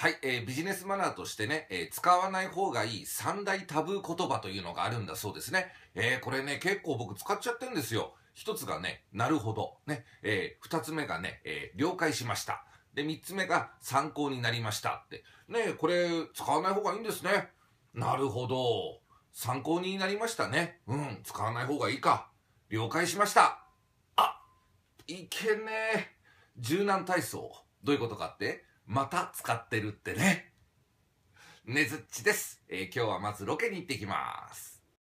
はい、えービジネスマナーとしてね、えー使わない方がいい三大タブー言葉というのがあるんだそうですね。えーこれね、結構僕使っちゃってるんですよ。一つがね、なるほど。ね、えー二つ目がね、えー了解しました。で、三つ目が参考になりましたって。ね、これ使わない方がいいんですね。なるほど。参考になりましたね。うん、使わない方がいいか。了解しました。あ、いけねえ。柔軟体操。どういうことかって？また使ってるってね。ねずっちです。えー今日はまずロケに行ってきます。